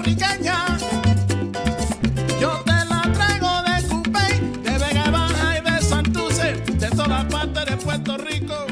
puertorriqueña. Yo te la traigo de Cupey, de Vega Baja y de Santurce, de todas partes de Puerto Rico.